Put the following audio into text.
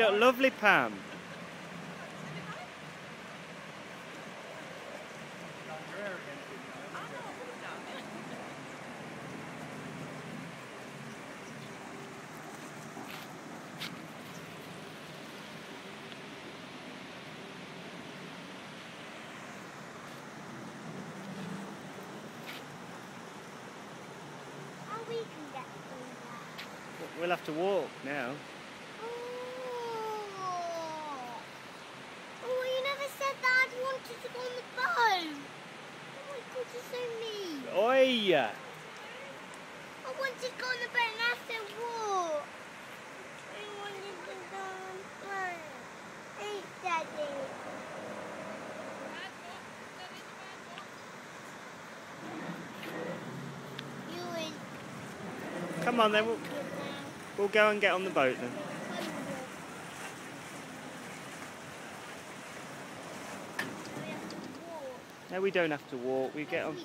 look lovely, Pam. Oh, we can get through that. We'll have to walk now. Oh. Oh, you never said go on the boat. Oh my god, you're so mean. Oi! I wanted to go on the have to walk. I wanted to go on the boat. Hey, Daddy. Come on then, we'll, we'll go and get on the boat then. We have to walk. No, we don't have to walk. We get on.